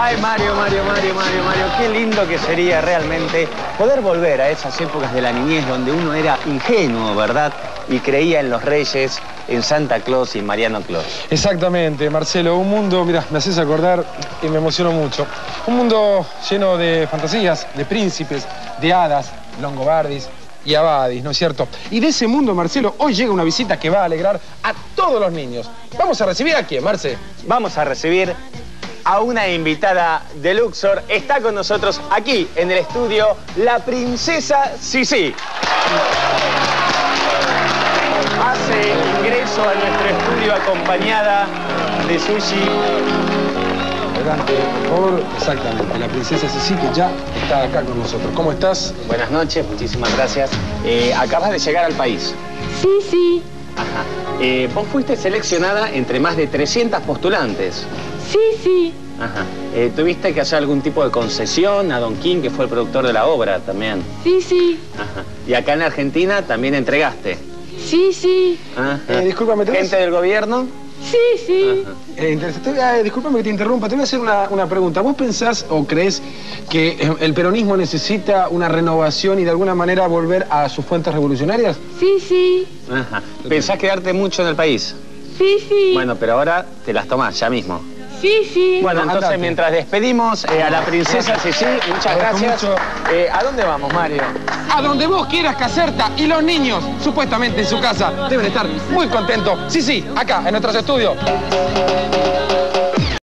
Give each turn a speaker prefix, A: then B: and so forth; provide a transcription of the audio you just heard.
A: Ay, Mario, Mario, Mario, Mario, Mario, qué lindo que sería realmente poder volver a esas épocas de la niñez donde uno era ingenuo, ¿verdad? Y creía en los reyes, en Santa Claus y Mariano Claus.
B: Exactamente, Marcelo, un mundo, mira, me haces acordar y me emociono mucho. Un mundo lleno de fantasías, de príncipes, de hadas, longobardis y abadis, ¿no es cierto? Y de ese mundo, Marcelo, hoy llega una visita que va a alegrar a todos los niños. Vamos a recibir a quién, Marce.
A: Vamos a recibir a una invitada de Luxor. Está con nosotros aquí en el estudio la princesa Sisi. Hace ingreso a nuestro estudio acompañada de Sushi.
B: Adelante, por favor. Exactamente, la princesa Sisi que ya está acá con nosotros. ¿Cómo estás?
A: Buenas noches, muchísimas gracias. Eh, acabas de llegar al país.
C: Sí, sí,
A: Ajá. Eh, vos fuiste seleccionada entre más de 300 postulantes.
C: Sí, sí.
A: Ajá. Eh, ¿Tuviste que hacer algún tipo de concesión a Don King, que fue el productor de la obra también?
C: Sí, sí,
A: Ajá. Y acá en Argentina también entregaste.
C: sí, sí,
A: Ajá.
B: Eh, discúlpame, ¿te
A: ¿Gente del gobierno?
C: sí, sí.
A: Ajá.
B: Eh, interesante. Te a- discúlpame que te interrumpa, te voy a hacer una, una pregunta. ¿Vos pensás o crees que eh, el peronismo necesita una renovación y de alguna manera volver a sus fuentes revolucionarias?
C: Sí, sí,
A: Ajá. ¿Pensás quedarte mucho en el país?
C: sí, sí,
A: Bueno, pero ahora te las tomás ya mismo.
C: Sí, sí.
A: Bueno, entonces
B: andate.
A: mientras despedimos eh, a la princesa Sisi, muchas gracias. Eh, ¿A dónde vamos, Mario?
B: A donde vos quieras, Caserta, y los niños, supuestamente en su casa, deben estar muy contentos. Sí, sí, acá, en nuestros estudios.